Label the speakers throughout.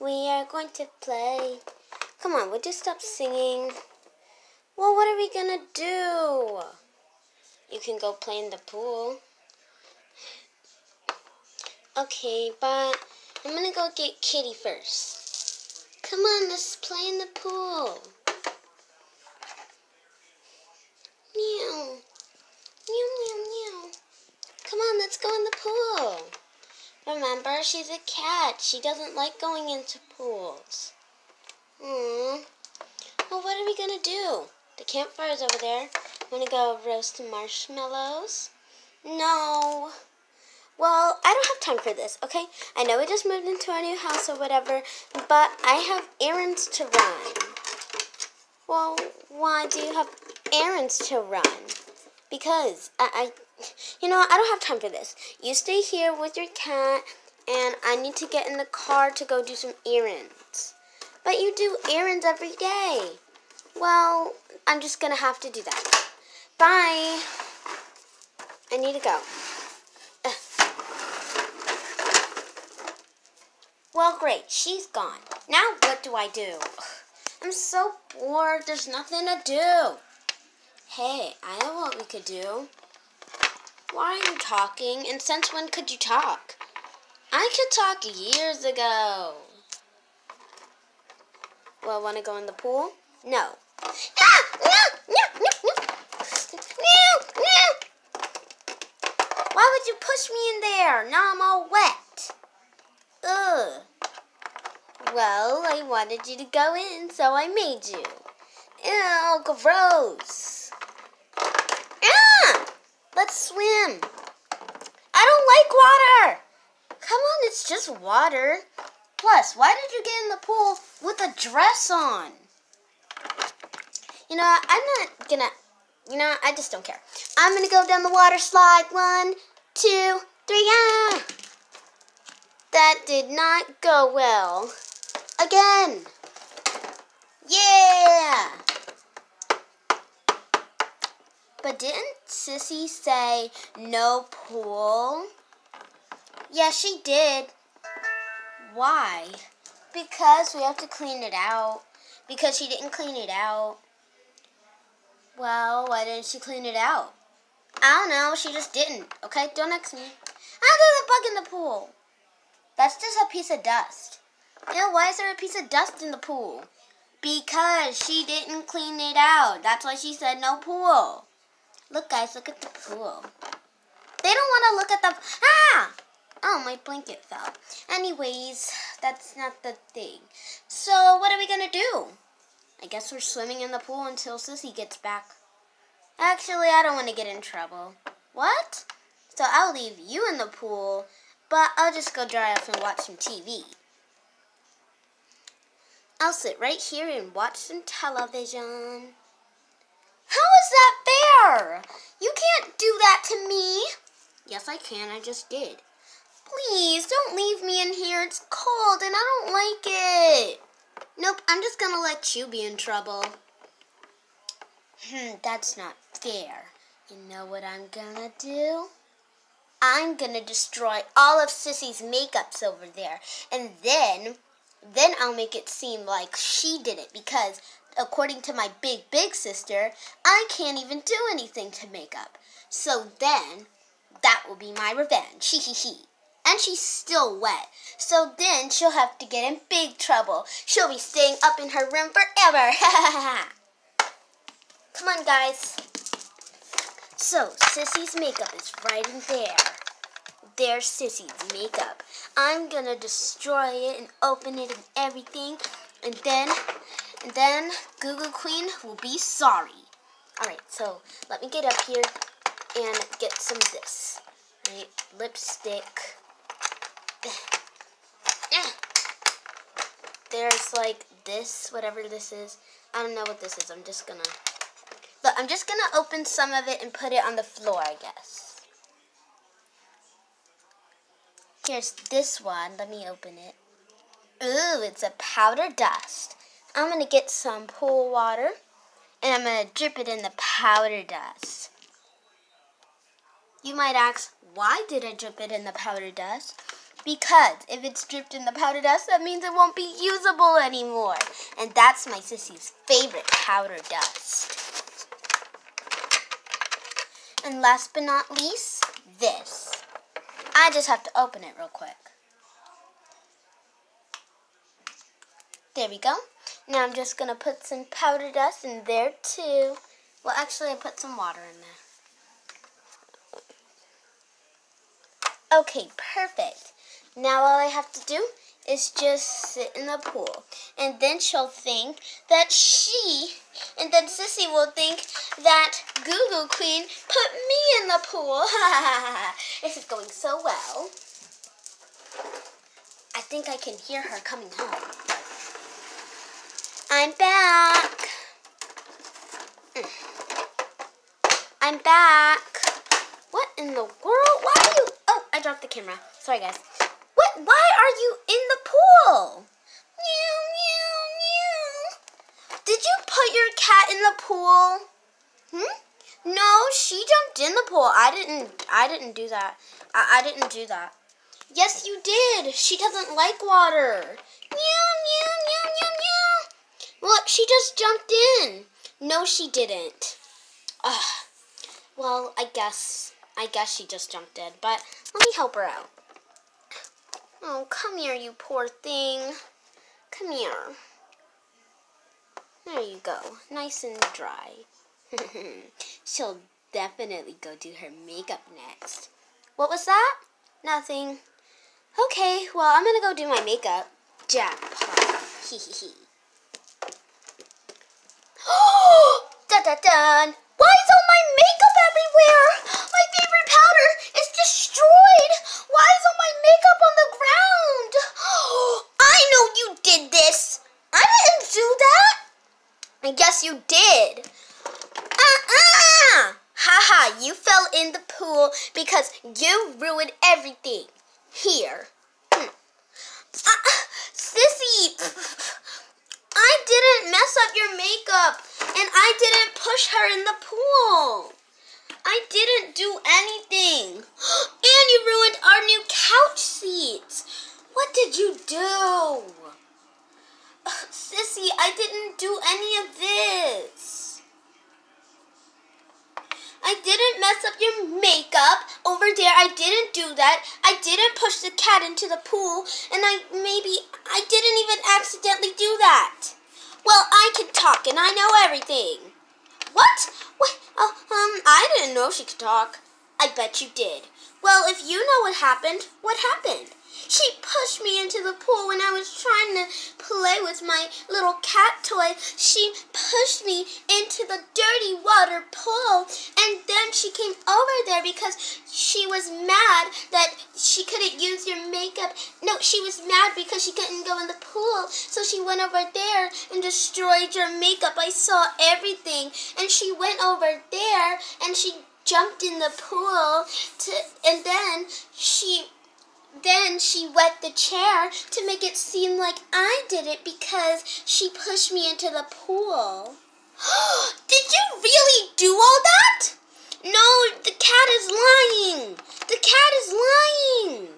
Speaker 1: We are going to play. Come on, would you stop singing? Well, what are we gonna do? You can go play in the pool. Okay, but I'm gonna go get Kitty first. Come on, let's play in the pool. Meow. Meow, meow, meow. Come on, let's go in the pool. Remember, she's a cat. She doesn't like going into pools. Hmm. Well, what are we gonna do? The campfire's over there. Wanna go roast marshmallows? No. Well, I don't have time for this, okay? I know we just moved into our new house or whatever, but I have errands to run. Well, why do you have errands to run? Because I, I you know, I don't have time for this. You stay here with your cat, and I need to get in the car to go do some errands. But you do errands every day. Well, I'm just gonna have to do that. Bye. I need to go. Well, great. She's gone. Now what do I do? I'm so bored. There's nothing to do. Hey, I know what we could do. Why are you talking? And since when could you talk? I could talk years ago. Well, want to go in the pool? No. Ah! No! No! No! No! No! No! Why would you push me in there? Now I'm all wet. Ugh. Well, I wanted you to go in, so I made you. Ew, gross. Let's swim. I don't like water. Come on, it's just water. Plus, why did you get in the pool with a dress on? You know, I'm not gonna, you know, I just don't care. I'm gonna go down the water slide. One, two, three, ah! That did not go well. Again. Yeah! But didn't Sissy say no pool? Yeah, she did. Why? Because we have to clean it out. Because she didn't clean it out. Well, why didn't she clean it out? I don't know. She just didn't. Okay, don't ask me. How there's a bug in the pool? That's just a piece of dust. Yeah, why is there a piece of dust in the pool? Because she didn't clean it out. That's why she said no pool. Look, guys, look at the pool. They don't want to look at the... Ah! Oh, my blanket fell. Anyways, that's not the thing. So, what are we going to do? I guess we're swimming in the pool until Sissy gets back. Actually, I don't want to get in trouble. What? So I'll leave you in the pool, but I'll just go dry off and watch some TV. I'll sit right here and watch some television. How is that fair? You can't do that to me. Yes, I can. I just did. Please, don't leave me in here. It's cold and I don't like it. Nope, I'm just gonna let you be in trouble. Hmm, that's not fair. You know what I'm gonna do? I'm gonna destroy all of Sissy's makeups over there. And then, then I'll make it seem like she did it because according to my big, big sister, I can't even do anything to makeup. So then, that will be my revenge. Hee hee hee. And she's still wet. So then she'll have to get in big trouble. She'll be staying up in her room forever. Come on, guys. So, Sissy's makeup is right in there. There's Sissy's makeup. I'm gonna destroy it and open it and everything. And then, and then Goo Goo Queen will be sorry. Alright, so let me get up here and get some of this. Right, lipstick. There's like this, whatever this is. I don't know what this is. I'm just gonna... Look, I'm just gonna open some of it and put it on the floor, I guess. Here's this one. Let me open it. Ooh, it's a powder dust. I'm gonna get some pool water and I'm gonna drip it in the powder dust. You might ask, why did I drip it in the powder dust? Because if it's dripped in the powder dust, that means it won't be usable anymore. And that's my sissy's favorite powder dust. And last but not least, this. I just have to open it real quick. There we go. Now I'm just going to put some powder dust in there too. Well, actually, I put some water in there. Okay, perfect. Now all I have to do is just sit in the pool. And then she'll think that she, and then Sissy will think that Goo Goo Queen put me in the pool. this is going so well. I think I can hear her coming home. I'm back. I'm back. What in the world? Why are you? Oh, I dropped the camera. Sorry, guys. What? Why are you in the pool? Meow, meow, meow. Did you put your cat in the pool? Hmm? No, she jumped in the pool. I didn't. I didn't do that. I, I didn't do that. Yes, you did. She doesn't like water. Meow. Look, she just jumped in. No, she didn't. Ugh. Well, I guess. I guess she just jumped in. But let me help her out. Oh, come here, you poor thing. Come here. There you go. Nice and dry. She'll definitely go do her makeup next. What was that? Nothing. Okay, well, I'm gonna go do my makeup. Jackpot. Hee hee hee. Dun dun! Why is all my makeup everywhere? My favorite powder is destroyed! Why is all my makeup on the ground? I know you did this! I didn't do that! I guess you did. Uh-uh! Haha, you fell in the pool because you ruined everything. Here. Hmm. Uh, sissy! I didn't mess up your makeup and I didn't push her in the pool. I didn't do anything. And you ruined our new couch seats. What did you do? Sissy, I didn't do any of this. I didn't mess up your makeup over there. I didn't do that. I didn't push the cat into the pool. And I maybe, I didn't even accidentally do that. Well, I can talk and I know everything. What? Wait, uh, um, I didn't know she could talk. I bet you did. Well, if you know what happened, what happened? She pushed me into the pool when I was trying to play with my little cat toy. She pushed me into the dirty water pool and then she came over there because she was mad that she couldn't use your makeup. No, she was mad because she couldn't go in the pool. So she went over there and destroyed your makeup. I saw everything. And she went over there and she jumped in the pool to and then she then she wet the chair to make it seem like I did it because she pushed me into the pool. did you really do all that? No, the cat is lying. The cat is lying.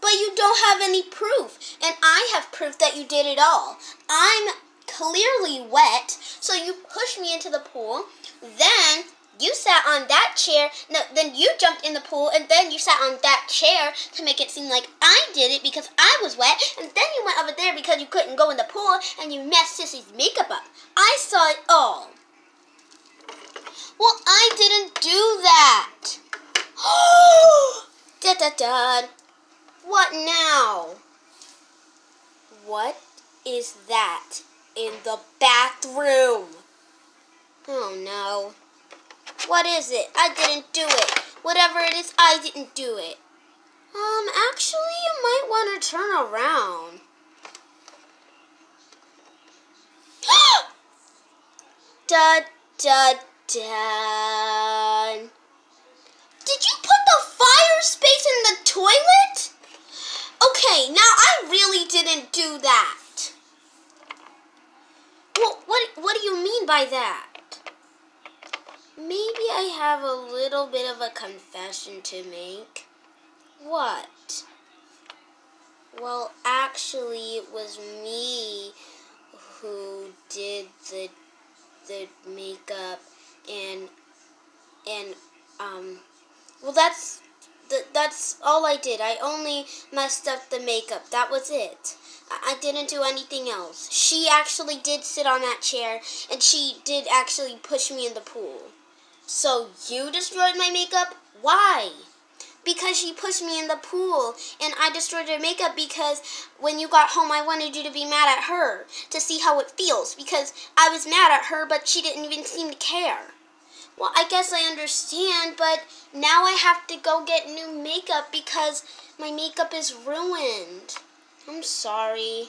Speaker 1: But you don't have any proof, and I have proof that you did it all. I'm clearly wet, so you pushed me into the pool. Then you sat on that chair, no, then you jumped in the pool, and then you sat on that chair to make it seem like I did it because I was wet, and then you went over there because you couldn't go in the pool, and you messed Sissy's makeup up. I saw it all. Well, I didn't do that. da da da. What now? What is that in the bathroom? Oh no. What is it? I didn't do it. Whatever it is, I didn't do it. Um, actually, you might want to turn around. da, da, da. Did you put the fire space in the toilet? Okay, now I really didn't do that. Well, what, what do you mean by that? Maybe I have a little bit of a confession to make. What? Well, actually, it was me who did the the makeup and and um well that's the, that's all I did. I only messed up the makeup. That was it. I, I didn't do anything else. She actually did sit on that chair and she did actually push me in the pool. So you destroyed my makeup? Why? because she pushed me in the pool and I destroyed her makeup because when you got home I wanted you to be mad at her to see how it feels because I was mad at her but she didn't even seem to care. Well, I guess I understand, but now I have to go get new makeup because my makeup is ruined. I'm sorry.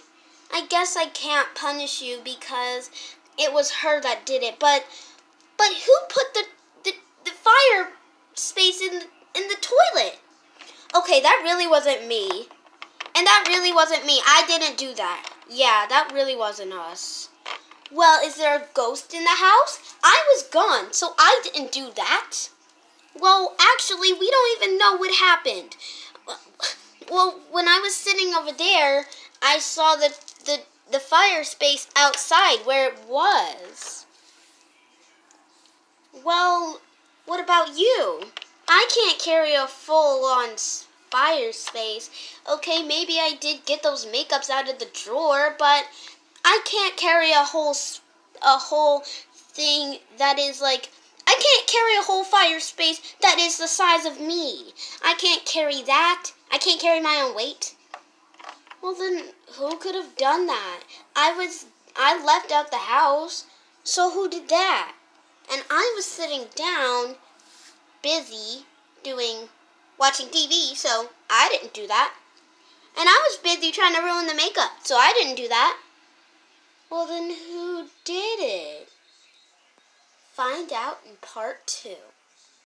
Speaker 1: I guess I can't punish you because it was her that did it, but but who put the the, fire space in the in the toilet. Okay, that really wasn't me. And that really wasn't me. I didn't do that. Yeah, that really wasn't us. Well, is there a ghost in the house? I was gone, so I didn't do that. Well, actually, we don't even know what happened. Well, when I was sitting over there, I saw the, the, the fire space outside where it was. Well, about you? I can't carry a full-on fire space. Okay, maybe I did get those makeups out of the drawer, but I can't carry a whole a whole thing that is like I can't carry a whole fire space that is the size of me. I can't carry that. I can't carry my own weight. Well then who could have done that? I was I left out the house. So who did that? And I was sitting down busy doing watching TV, so I didn't do that. And I was busy trying to ruin the makeup, so I didn't do that. Well, then who did it? Find out in part two.